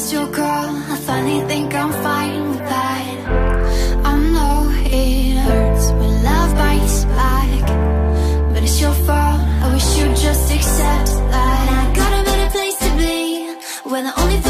missed your call I finally think I'm fine with that. I know it hurts when love bites back But it's your fault, I wish you'd just accept that. I got a better place to be When the only